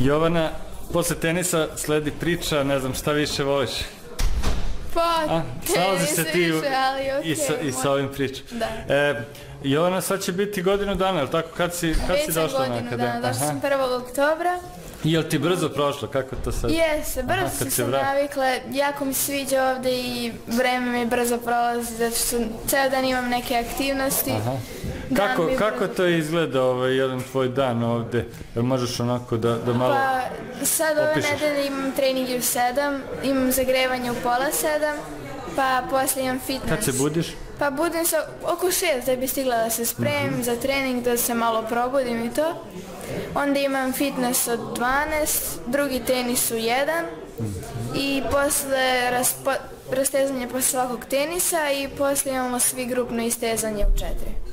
Jovana, posle tenisa sledi priča, ne znam šta više voliš. Pa, A, snalazi se tenis ti više, ali okej. i, sa, i sa ovim pričom. Da. E, Jovana, sad će biti godinu dana, je li tako? Kad si, kad Već si sam došla na godinu akademiju? dana, došla sam 1. oktobra. Jel ti brzo prošlo? Kako to sad? Jeste, brzo Aha, sam se vrat- navikla, jako mi sviđa ovde i vreme mi brzo prolazi, zato što ceo dan imam neke aktivnosti. Aha. Kako, mi kako to izgleda ovaj jedan tvoj dan ovde? Jel možeš onako da, da malo... Pa sad ove opišeš? nedelje imam treninge u 7, imam zagrevanje u pola 7, pa posle imam fitness. Kad se budiš? Pa budem se oko 6 da bi stigla da se spremim Mhm. za trening, da se malo probudim i to. Onda imam fitness od 12, drugi tenis u 1 i posle raspo, rastezanje posle svakog tenisa i posle imamo svi grupno istezanje u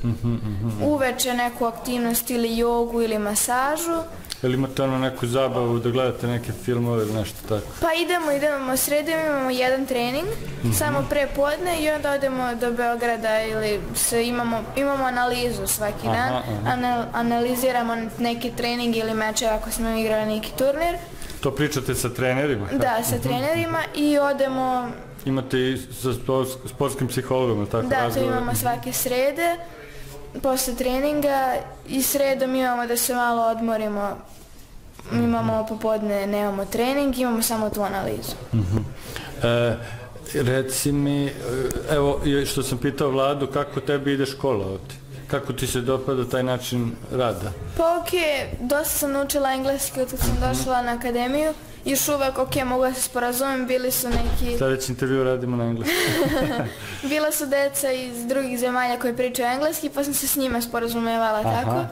4. Mhm, Uveče neku aktivnost ili jogu ili masažu. Jel imate ono neku zabavu da gledate neke filmove ili nešto tako? Pa idemo, idemo sredom, imamo jedan trening, Mhm. samo pre podne i onda odemo do Beograda ili se imamo, imamo analizu svaki Aha, dan, aha. Anal- analiziramo neki trening ili meče ako smo igrali neki turnir, To pričate sa trenerima? da, sa trenerima i odemo, Imate i sa sportskim psihologom, tako? da, to razgovor? imamo svake srede, posle treninga i sredom imamo da se malo odmorimo, imamo popodne, nemamo trening, imamo samo tu analizu. E, reci mi, e, evo što sam pitao Vladu, kako tebi ide škola ovde? Kako ti se dopada taj način rada? Pa okej, dosta sam naučila engleski od kad sam došla na akademiju. Još uvek mogu da se sporazumem, bili su neki, Sljedeći intervju radimo na engleskom. bila su deca iz drugih zemalja koji pričaju engleski, pa sam se s njima sporazumevala Aha. tako.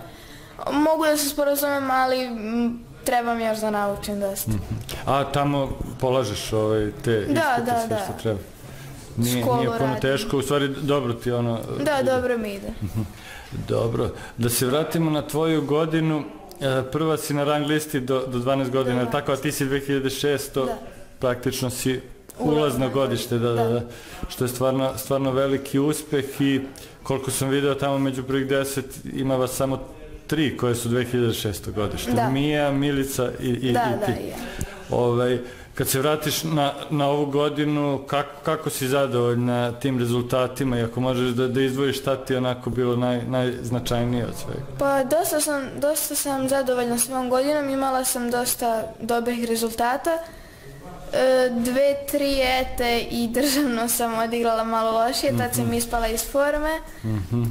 Mogu da se sporazumem, ali trebam još da naučim dosta. A tamo polažeš ovaj, te ispite, da, sve da. što treba. Nije, Školu nije puno radim. teško, u stvari dobro ti ono... Da, dobro mi ide. Dobro. Da se vratimo na tvoju godinu, prva si na rang listi do, do 12 godina, Da. da. tako, a ti si 2600, Da. praktično si Ulazno godište, da, da, Da. da, što je stvarno, stvarno veliki uspeh i koliko sam video tamo među prvih 10 ima vas samo tri koje su 2600 godište. Da. Mija, Milica i, i, Da, i ti. da, ja. Ovaj, kad se vratiš na, na ovu godinu, kako, kako si zadovoljna tim rezultatima i ako možeš da, da izdvojiš šta ti je onako bilo naj, najznačajnije od svega? Pa dosta sam, dosta sam zadovoljna svojom godinom, imala sam dosta dobrih rezultata. E, dve, tri ete i državno sam odigrala malo lošije, tad sam ispala iz forme,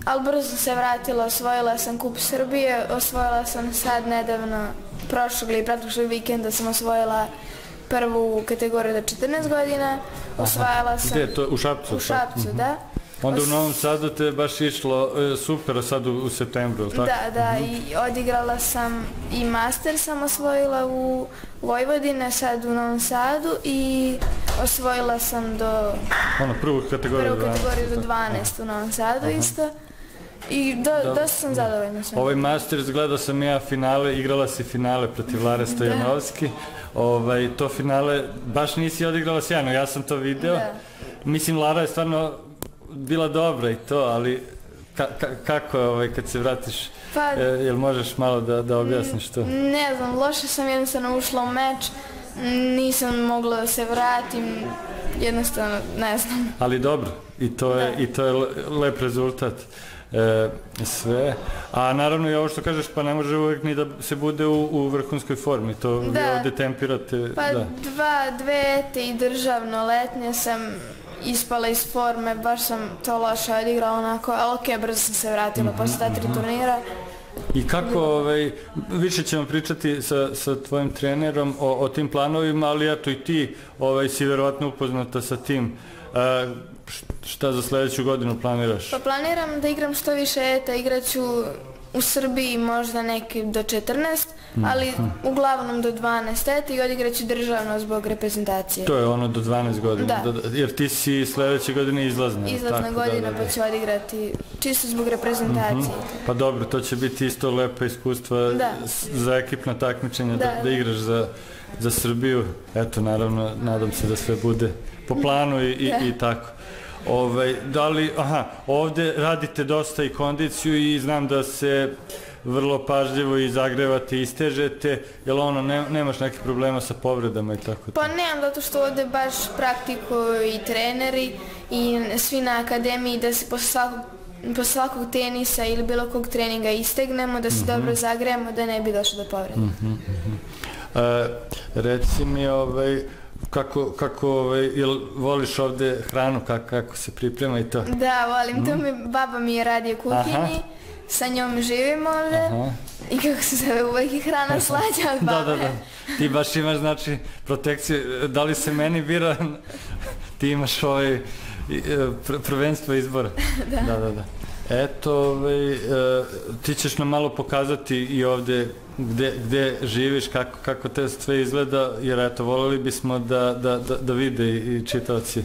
ali brzo se vratila, osvojila sam kup Srbije, osvojila sam sad nedavno, prošlog ili pretprošlog vikenda sam osvojila prvu kategoriju do 14 godina, osvajala sam Gde, to u Šapcu? u Šapcu, da. Onda u Novom Sadu te je baš išlo e, super, sad u, u septembru, ili tako? Da, da, i odigrala sam i master sam osvojila u Vojvodine, sad u Novom Sadu i osvojila sam do Ono, prvu kategoriju. prvu kategoriju do 12 u Novom Sadu isto. I do, dosta sam zadovoljna s Ovaj Masters, gledao sam ja finale, igrala si finale protiv Lare Stojanovski. Ovaj, to finale baš nisi odigrala sjajno, ja sam to video. Da. Mislim, Lara je stvarno bila dobra i to, ali ka, ka, kako je ovaj, kad se vratiš, Pa- e, jel možeš malo da, da objasniš to? Ne znam, loše sam jednostavno ušla u meč, nisam mogla da se vratim, jednostavno ne znam. Ali dobro, i to je, Da. i to je le- lep rezultat. E, sve. A naravno i ovo što kažeš, pa ne može uvijek ni da se bude u, u vrhunskoj formi. To vi Da. ovde tempirate. Pa da. dva, dve i državno letnje sam ispala iz forme, baš sam to loše odigrala onako, ali okej, brzo sam se vratila Mhm, posle ta tri turnira. I kako, ovaj, više ćemo pričati sa, sa tvojim trenerom o, o tim planovima, ali eto i ti ovaj, si verovatno upoznata sa tim. E, šta za sledeću godinu planiraš? Pa planiram da igram što više eta, igraću u Srbiji možda neki do 14, ali uglavnom do 12 eta i odigraću državno zbog reprezentacije. To je ono do 12 godina, Da. da, jer ti si sledeće godine izlazna. jel Izlazna tako? godina Da, da, da. pa ću odigrati čisto zbog reprezentacije. Pa dobro, to će biti isto lepa iskustva Da. s- za ekipna takmičenja, da, Da, da, da. igraš za, za Srbiju. Eto, naravno, nadam se da sve bude po planu i, i, Da. i tako. Ovaj, da li, aha, ovde radite dosta i kondiciju i znam da se vrlo pažljivo i zagrevate, istežete, jel ono, ne, nemaš nekih problema sa povredama i tako? Pa nemam, zato što ovde baš praktikuju i treneri i svi na akademiji da se posle svakog po svakog tenisa ili bilo kog treninga istegnemo, da se mm -hmm. dobro zagrejemo, da ne bi došlo do povreda. Mm -hmm. e, reci mi, ovaj, kako, kako ovaj, jel voliš ovde hranu, kako, kako se priprema i to? Da, volim, mm. to mi, baba mi je radi u kuhinji, Aha. sa njom živim ovde Aha. i kako se zove, uvek je hrana slađa od babe. da, da, da, ti baš imaš, znači, protekciju, da li se meni bira, ti imaš ovaj, e, prvenstvo izbora. da. da, da, da. Eto, ovaj, e, ti ćeš nam malo pokazati i ovde gde, gde živiš, kako, kako te sve izgleda, jer eto, voleli bismo da, da, da, da vide i čitavci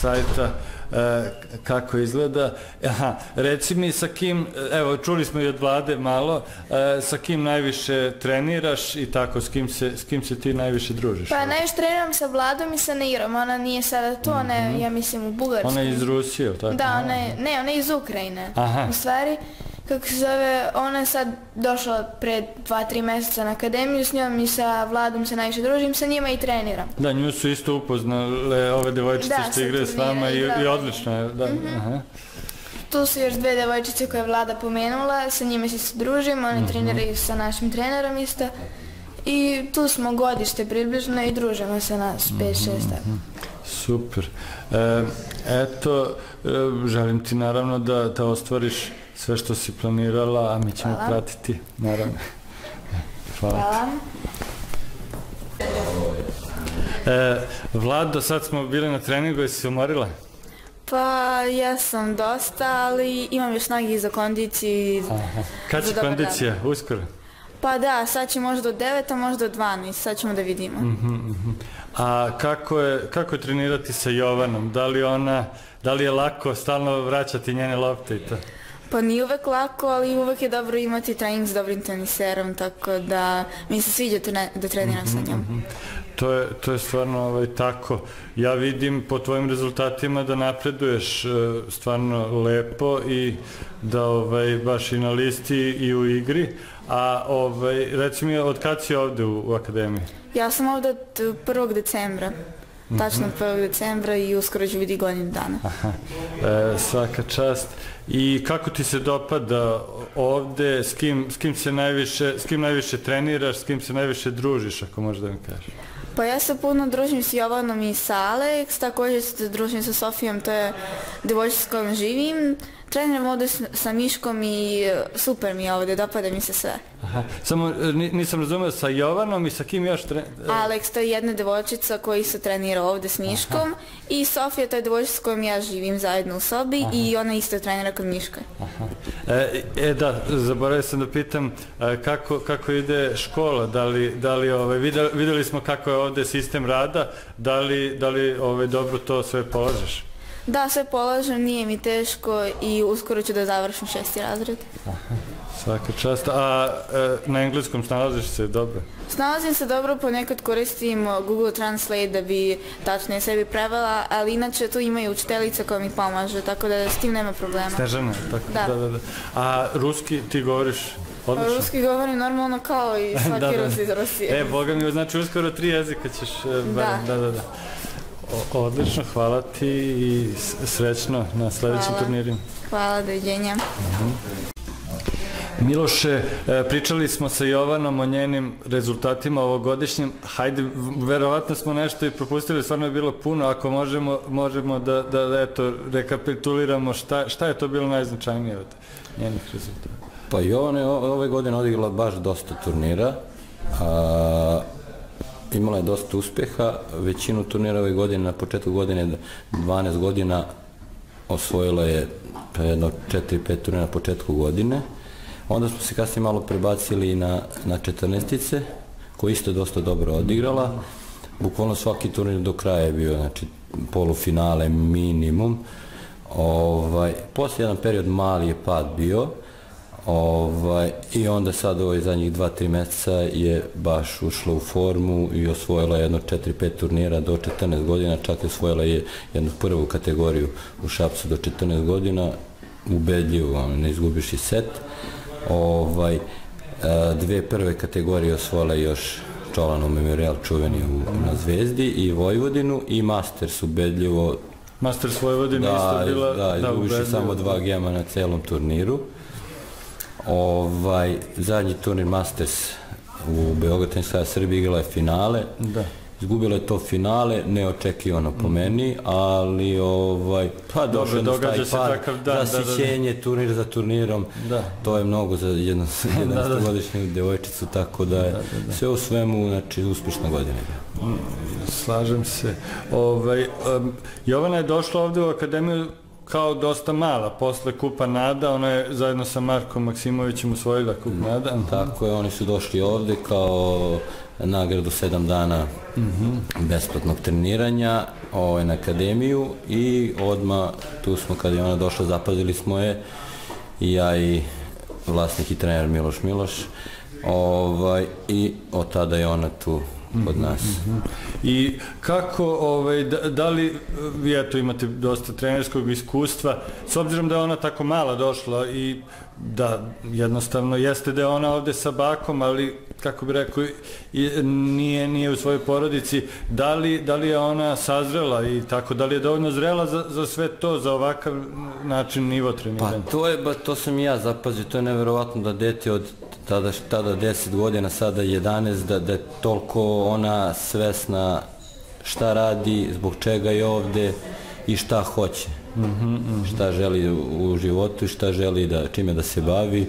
sajta e, kako izgleda. Aha, reci mi sa kim, evo, čuli smo i od vlade malo, e, sa kim najviše treniraš i tako, s kim se, s kim se ti najviše družiš? Pa najviše treniram sa vladom i sa Neirom, ona nije sada tu, ona je, mhm. ja mislim, u Bugarskoj. Ona je iz Rusije, tako? Da, ona je, ne, ona je iz Ukrajine, Aha. u stvari kako se zove, ona je sad došla pre 2-3 meseca na akademiju, s njom i sa Vladom se najviše družim, sa njima i treniram. Da, nju su isto upoznale ove devojčice da, što igraju s vama i, i odlično je. Da, mm -hmm. aha. Tu su još dve devojčice koje je Vlada pomenula, sa njima se isto družim, one mm -hmm. treniraju sa našim trenerom isto. I tu smo godište približno i družimo se nas 5-6 mm -hmm. Super. E, eto, e, želim ti naravno da, da ostvariš sve što si planirala, a mi ćemo Hvala. pratiti, naravno. Hvala. Hvala. E, Vlado, sad smo bili na treningu, jesi se umorila? Pa, ja sam dosta, ali imam još snagi za kondiciju. Aha. Kad će kondicija? Dan. Uskoro? Pa da, sad će možda do 9, a možda do 12, sad ćemo da vidimo. Uh -huh, uh -huh. A kako je, kako je trenirati sa Jovanom? Da li ona, da li je lako stalno vraćati njene lopte i to? Pa nije uvek lako, ali uvek je dobro imati trening s dobrim teniserom, tako da mi se sviđa tre, da treniram mm -hmm, sa njom. Mm -hmm. To je, to je stvarno ovaj, tako. Ja vidim po tvojim rezultatima da napreduješ e, stvarno lepo i da ovaj, baš i na listi i u igri. A ovaj, reci mi, od kad si ovde u, u akademiji? Ja sam ovde od 1. decembra. Tačno 1. decembra i uskoro ću vidi godinu dana. Aha. E, svaka čast. I kako ti se dopada ovde, s kim, s kim se najviše, s kim najviše treniraš, s kim se najviše družiš, ako možeš da mi kažeš? Pa ja se puno družim s Jovanom i sa Alex, takođe se družim sa Sofijom, to je devojčica s kojom živim treniram ovde sa Miškom i e, super mi je ovde, dopada mi se sve. Aha. Samo e, nisam razumeo sa Jovanom i sa kim još tre... Alex, to je jedna devojčica koji se trenira ovde s Miškom Aha. i Sofija, to je devojčica s kojom ja živim zajedno u sobi Aha. i ona isto trenira kod Miška. Aha. E, e da, zaboravio sam da pitam e, kako, kako ide škola, da li, da li ovaj, videli, videli smo kako je ovde sistem rada, da li, da li ovaj, dobro to sve polažeš? Da, sve polažem, nije mi teško i uskoro ću da završim šesti razred. Aha, svaka čast. A e, na engleskom snalaziš se dobro? Snalazim se dobro, ponekad koristim Google Translate da bi tačnije sebi prevela, ali inače tu ima i učiteljica koja mi pomaže, tako da s tim nema problema. Snežana, tako da. da, da, da. A ruski ti govoriš Odlično. Ruski govorim normalno kao i svaki da, da. Rus iz Rusije. E, boga mi, znači uskoro tri jezika ćeš... E, da. da, da, da. O, odlično, hvala ti i srećno na sledećim hvala. turnirima. Hvala, doviđenja. Uh -huh. Miloše, e, pričali smo sa Jovanom o njenim rezultatima ovogodišnjim. Hajde, verovatno smo nešto i propustili, stvarno je bilo puno. Ako možemo, možemo da, da, da eto, rekapituliramo šta, šta je to bilo najznačajnije od njenih rezultata. Pa Jovana je ove godine odigrala baš dosta turnira. A, imala je dosta uspeha, većinu turnira ove godine, na početku godine 12 godina osvojila je jedno 4-5 turnira na početku godine. Onda smo se kasnije malo prebacili na, na 14-ice, koja isto dosta dobro odigrala. Bukvalno svaki turnir do kraja je bio, znači polufinale minimum. Ovaj, posle jedan period mali je pad bio, Ovaj, I onda sad ovaj zadnjih 2-3 meseca je baš ušla u formu i osvojila jedno 4-5 turnira do 14 godina, čak je osvojila je jednu prvu kategoriju u Šapcu do 14 godina, ubedljivo, ne izgubiš i set. ovaj, e, dve prve kategorije osvojila još Čolano Memorial čuveni u, na Zvezdi i Vojvodinu i Masters ubedljivo Masters Vojvodina da, isto bila da, da ubedljivo. samo dva gema na celom turniru. Ovaj, zadnji turnir Masters u Beogradu sada Srbija igrala je finale. Da. Izgubila je to finale, neočekivano po meni, ali ovaj, pa došao je taj se pad, takav dan, da, da, da. zasićenje, turnir za turnirom, Da. to je mnogo za jednu, 11-godišnju devojčicu, tako da je sve u svemu, znači, uspešna godina. Slažem se. Ovaj, um, Jovana je došla ovde u akademiju kao dosta mala, posle Kupa Nada, ona je zajedno sa Markom Maksimovićem usvojila Kup Nada. Tako je, oni su došli ovde kao nagradu sedam dana besplatnog treniranja ovaj, na akademiju i odma tu smo kad je ona došla zapazili smo je i ja i vlasnik i trener Miloš Miloš. Ovaj, i od tada je ona tu kod nas. I kako, ovaj, da, da li vi eto imate dosta trenerskog iskustva, s obzirom da je ona tako mala došla i da jednostavno jeste da je ona ovde sa bakom, ali kako bi rekao, nije, nije u svojoj porodici, da li, da li je ona sazrela i tako, da li je dovoljno zrela za, za sve to, za ovakav način nivo Pa treniranja? to je, ba, to sam i ja zapazio, to je neverovatno da dete od tada, tada 10 godina, sada 11, da, da je toliko ona svesna šta radi, zbog čega je ovde i šta hoće. Šta želi u životu i šta želi da, čime da se bavi.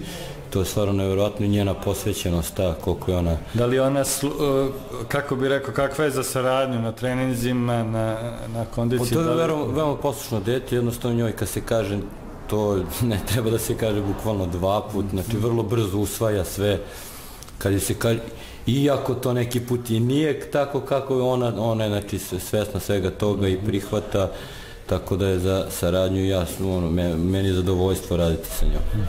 To je stvarno nevjerojatno njena posvećenost ta, koliko je ona Da li ona, slu, uh, kako bi rekao, kakva je za saradnju na treninzima, na, na Pa kondiciji? to je da li- veoma, veoma poslušno dete, jednostavno njoj kad se kaže to ne treba da se kaže bukvalno dva put, znači vrlo brzo usvaja sve, kad je se kaže, iako to neki put i nije tako kako je ona, ona je znači svesna svega toga i prihvata, tako da je za saradnju jasno, ono, me- meni je zadovoljstvo raditi sa njom.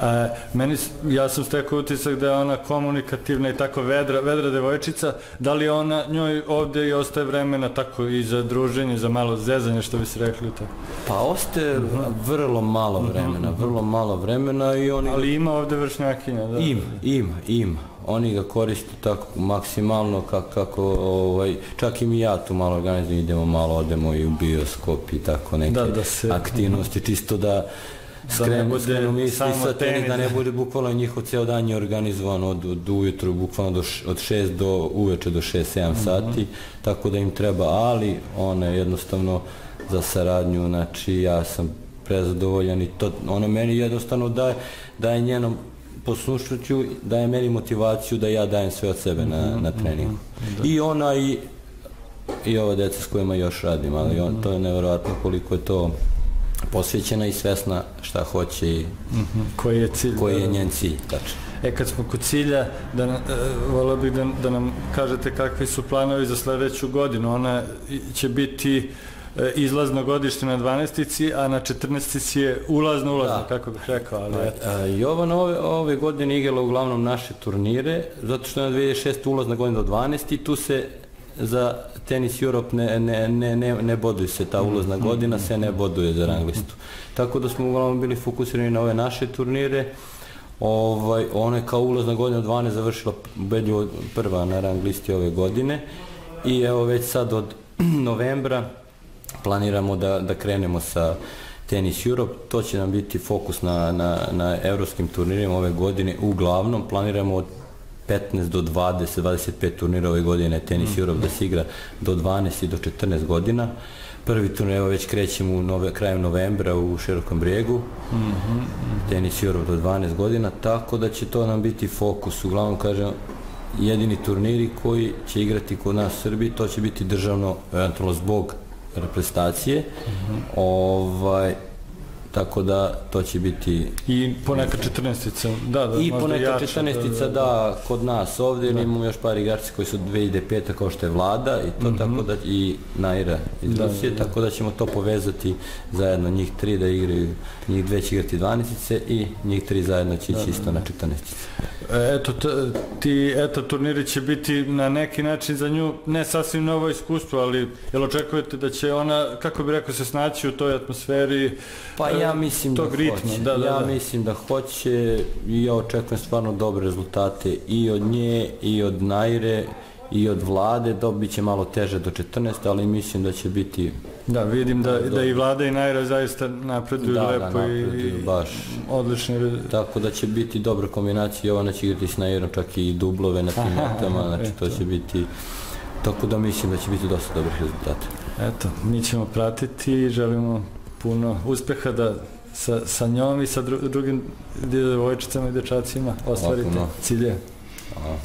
A, meni, ja sam stekao utisak da je ona komunikativna i tako vedra, vedra devojčica, da li ona njoj ovde i ostaje vremena tako i za druženje, za malo zezanje, što bi se rekli tako. Pa ostaje vrlo malo vremena, vrlo malo vremena i oni... Ali ima ovde vršnjakinja, da. Ima, ima, ima. Oni ga koriste tako maksimalno kako, kako ovaj, čak i mi ja tu malo organizujem, idemo malo, odemo i u bioskop i tako neke Da, da se- aktivnosti, čisto da ne skrenu, bude skrenu misli samo sa tenis, da ne bude bukvalno njihov ceo dan je organizovan od, od ujutru, bukvalno do, š- od 6 do uveče do 6-7 Mhm. sati, tako da im treba, ali ona je jednostavno za saradnju, znači ja sam prezadovoljan i to, ona meni jednostavno daje, daje njenom poslušnoću, daje meni motivaciju da ja dajem sve od sebe na, na treningu. I ona i i ova deca s kojima još radim, ali on, to je nevjerojatno koliko je to posvećena i svesna šta hoće i Koji je cilj? koji da, je da. njen cilj, tačno. E, kad smo kod cilja, da, e, volio bih da, da nam kažete kakvi su planovi za sledeću godinu. Ona će biti izlazno godište na 12. a na 14. je ulazno ulazno, Da. kako bih rekao, ali eto. A, Jovana ove, ove godine igrala uglavnom naše turnire, zato što je na 2006 ulazna godina do 12 i tu se za tenis Europe ne, ne, ne, ne, ne boduje se ta ulazna godina, se ne boduje za rang listu. Tako da smo uglavnom bili fokusirani na ove naše turnire, Ovaj, ona je kao ulazna godina od 12 završila ubedljivo prva na rang listi ove godine i evo već sad od novembra planiramo da, da krenemo sa Tennis Europe, to će nam biti fokus na, na, na evropskim turnirima ove godine, uglavnom planiramo od 15 do 20, 25 turnira ove godine Tennis Europe da se igra do 12 i do 14 godina. Prvi turnir evo već krećemo u nove, krajem novembra u Širokom brijegu, Tenis Europe do 12 godina, tako da će to nam biti fokus. Uglavnom, kažem, jedini turniri koji će igrati kod nas u Srbiji, to će biti državno, eventualno zbog reprezentacije. Ovaj, tako da to će biti I poneka 14. Da, da, i poneka jača, 14 da, kod nas ovdje, ili imamo još par igrači koji su 2005 kao što je Vlada i to tako da i Naira iz. Da, Rusije, da, da. tako da ćemo to povezati zajedno njih tri da igraju, njih dve će igrati 12 i njih tri zajedno će ići isto na 14 E, Eto, t, ti eto, turniri će biti na neki način za nju ne sasvim novo iskustvo, ali jel očekujete da će ona, kako bi rekao, se snaći u toj atmosferi? Pa e, ja mislim tog da ritma. hoće. Da, da, ja da. mislim da hoće i ja očekujem stvarno dobre rezultate i od nje i od Najre i od vlade dobit će malo teže do 14, ali mislim da će biti Da, vidim da, Dobro. da i Vlada i Najra zaista napreduju Da, da, lepo napreduju, i baš. odlični re- tako da će biti dobra kombinacija. Jovana će igrati s Najrom čak i dublove na tim metama, znači to će biti tako da mislim da će biti dosta dobrih rezultata. Eto, mi ćemo pratiti i želimo puno uspeha da sa, sa njom i sa dru, drugim devojčicama i dečacima ostvarite cilje. Hvala.